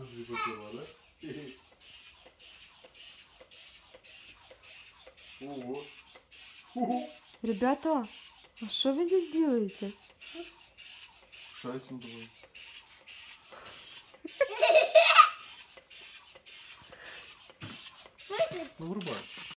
Смотри, попила, да? Ого. Ребята, а что вы здесь делаете? Шарик надувай. Ну, врубай.